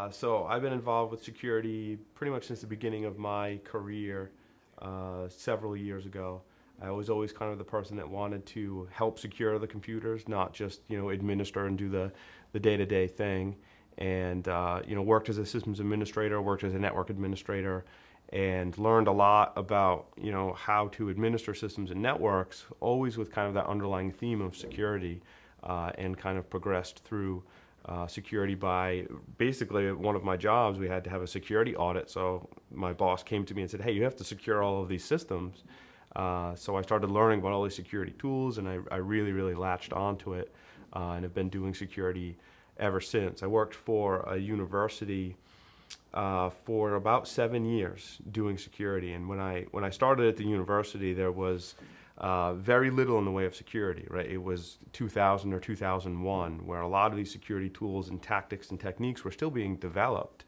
Uh, so I've been involved with security pretty much since the beginning of my career uh, several years ago. I was always kind of the person that wanted to help secure the computers, not just you know administer and do the the day-to-day thing. And uh, you know worked as a systems administrator, worked as a network administrator, and learned a lot about you know how to administer systems and networks, always with kind of that underlying theme of security, uh, and kind of progressed through uh, security by basically one of my jobs. We had to have a security audit, so my boss came to me and said, "Hey, you have to secure all of these systems." Uh, so I started learning about all these security tools, and I, I really, really latched onto it, uh, and have been doing security ever since. I worked for a university uh, for about seven years doing security, and when I when I started at the university, there was uh, very little in the way of security, right? It was 2000 or 2001 where a lot of these security tools and tactics and techniques were still being developed.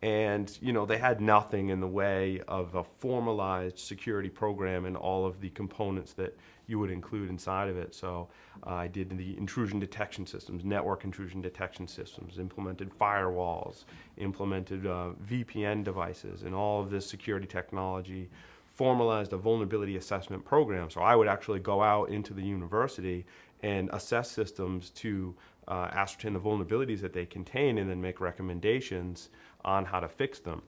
And, you know, they had nothing in the way of a formalized security program and all of the components that you would include inside of it. So uh, I did the intrusion detection systems, network intrusion detection systems, implemented firewalls, implemented uh, VPN devices, and all of this security technology formalized a vulnerability assessment program. So I would actually go out into the university and assess systems to uh, ascertain the vulnerabilities that they contain and then make recommendations on how to fix them.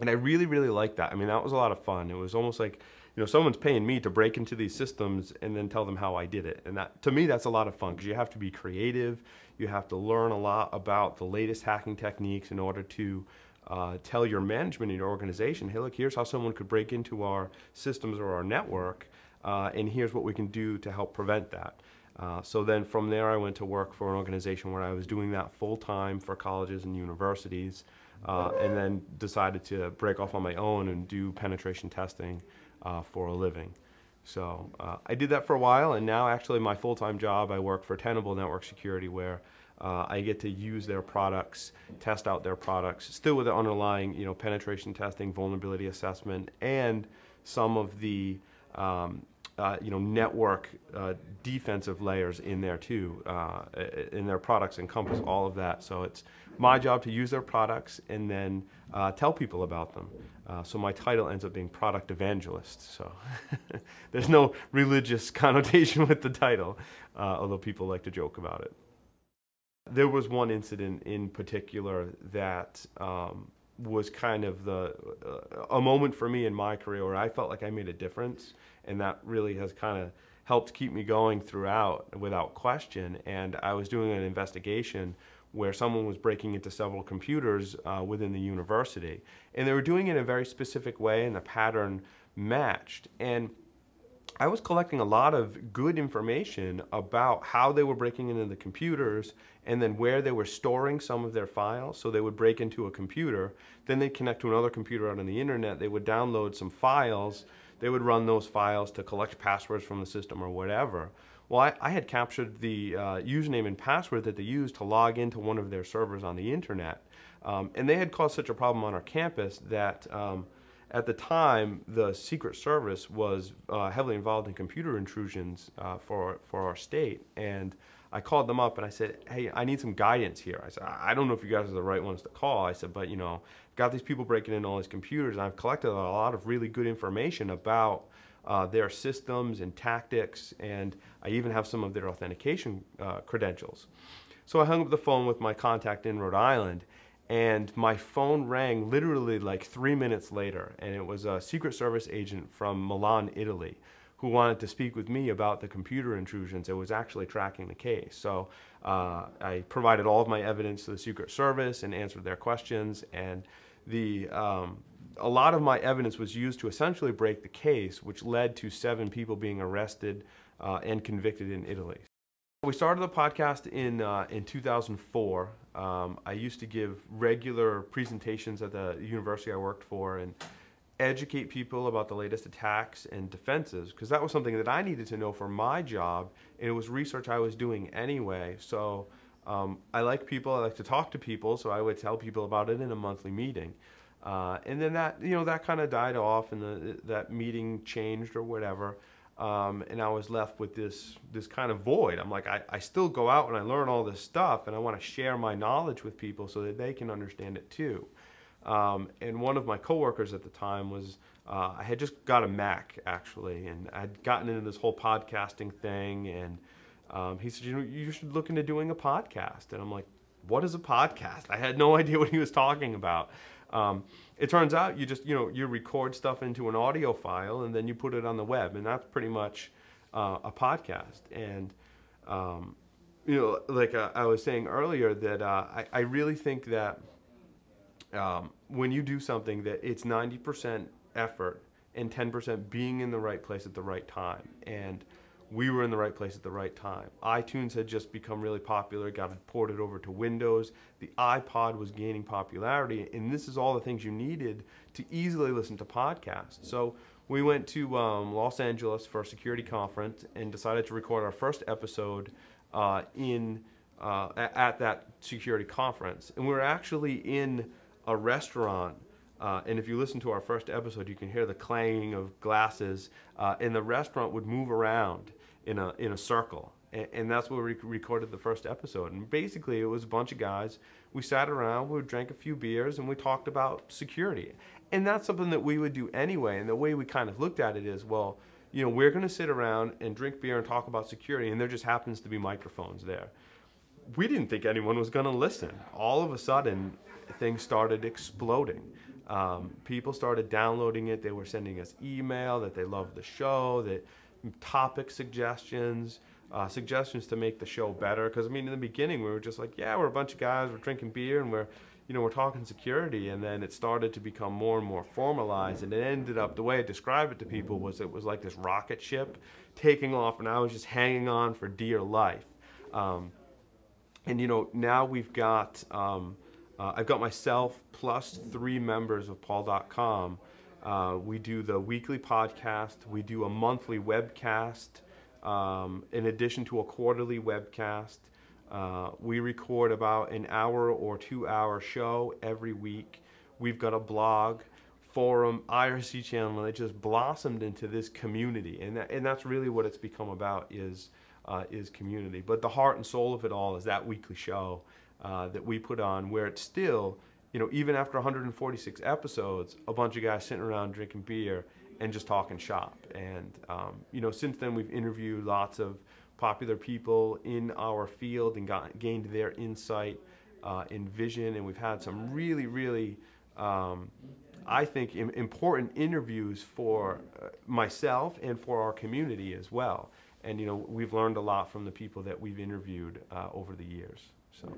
And I really, really liked that. I mean, that was a lot of fun. It was almost like, you know, someone's paying me to break into these systems and then tell them how I did it. And that, to me, that's a lot of fun because you have to be creative. You have to learn a lot about the latest hacking techniques in order to uh, tell your management in your organization, hey, look, here's how someone could break into our systems or our network, uh, and here's what we can do to help prevent that. Uh, so then from there, I went to work for an organization where I was doing that full time for colleges and universities, uh, and then decided to break off on my own and do penetration testing uh, for a living. So uh, I did that for a while, and now actually my full time job, I work for Tenable Network Security, where uh, I get to use their products, test out their products, still with the underlying, you know, penetration testing, vulnerability assessment, and some of the, um, uh, you know, network uh, defensive layers in there too. Uh, in their products encompass all of that. So it's my job to use their products and then uh, tell people about them. Uh, so my title ends up being product evangelist. So there's no religious connotation with the title, although people like to joke about it. There was one incident in particular that um, was kind of the uh, a moment for me in my career where I felt like I made a difference, and that really has kind of helped keep me going throughout without question. And I was doing an investigation where someone was breaking into several computers uh, within the university, and they were doing it in a very specific way, and the pattern matched. And I was collecting a lot of good information about how they were breaking into the computers and then where they were storing some of their files. So they would break into a computer, then they'd connect to another computer out on the internet, they would download some files, they would run those files to collect passwords from the system or whatever. Well, I, I had captured the uh, username and password that they used to log into one of their servers on the internet. Um, and they had caused such a problem on our campus that um, at the time, the Secret Service was uh, heavily involved in computer intrusions uh, for, for our state. And I called them up and I said, hey, I need some guidance here. I said, I don't know if you guys are the right ones to call. I said, but you know, I've got these people breaking into all these computers and I've collected a lot of really good information about uh, their systems and tactics, and I even have some of their authentication uh, credentials. So I hung up the phone with my contact in Rhode Island, and my phone rang literally like three minutes later and it was a secret service agent from milan italy who wanted to speak with me about the computer intrusions and was actually tracking the case so uh, i provided all of my evidence to the secret service and answered their questions and the um, a lot of my evidence was used to essentially break the case which led to seven people being arrested uh, and convicted in italy we started the podcast in uh, in 2004. Um, I used to give regular presentations at the university I worked for and educate people about the latest attacks and defenses because that was something that I needed to know for my job and it was research I was doing anyway. So um, I like people, I like to talk to people, so I would tell people about it in a monthly meeting. Uh, and then that, you know, that kind of died off and the, that meeting changed or whatever. Um, and I was left with this this kind of void. I'm like, I, I still go out and I learn all this stuff, and I want to share my knowledge with people so that they can understand it too. Um, and one of my coworkers at the time was uh, I had just got a Mac actually, and I'd gotten into this whole podcasting thing, and um, he said, you know, you should look into doing a podcast, and I'm like, what is a podcast? I had no idea what he was talking about. Um, it turns out you just you know you record stuff into an audio file and then you put it on the web, and that's pretty much uh, a podcast. And um, you know, like uh, I was saying earlier, that uh, I, I really think that um, when you do something that it's 90% effort and 10% being in the right place at the right time. And we were in the right place at the right time. iTunes had just become really popular, got ported over to Windows. The iPod was gaining popularity, and this is all the things you needed to easily listen to podcasts. So we went to um, Los Angeles for a security conference and decided to record our first episode uh, in uh, at that security conference. And we were actually in a restaurant uh, and if you listen to our first episode, you can hear the clanging of glasses, uh, and the restaurant would move around in a in a circle, and, and that's where we recorded the first episode. And basically, it was a bunch of guys. We sat around, we drank a few beers, and we talked about security. And that's something that we would do anyway. And the way we kind of looked at it is, well, you know, we're going to sit around and drink beer and talk about security, and there just happens to be microphones there. We didn't think anyone was going to listen. All of a sudden, things started exploding. Um, people started downloading it. They were sending us email that they loved the show, that topic suggestions, uh, suggestions to make the show better. Because I mean, in the beginning, we were just like, yeah, we're a bunch of guys, we're drinking beer, and we're, you know, we're talking security. And then it started to become more and more formalized, and it ended up the way I described it to people was it was like this rocket ship taking off, and I was just hanging on for dear life. Um, and you know, now we've got. Um, uh, I've got myself plus three members of PaulDotCom. Uh, we do the weekly podcast. We do a monthly webcast um, in addition to a quarterly webcast. Uh, we record about an hour or two hour show every week. We've got a blog, forum, IRC channel, and it just blossomed into this community. And, that, and that's really what it's become about is, uh, is community. But the heart and soul of it all is that weekly show uh, that we put on where it's still, you know, even after 146 episodes, a bunch of guys sitting around drinking beer and just talking shop. And, um, you know, since then we've interviewed lots of popular people in our field and got, gained their insight uh, and vision. And we've had some really, really, um, I think, important interviews for uh, myself and for our community as well. And, you know, we've learned a lot from the people that we've interviewed uh, over the years. So.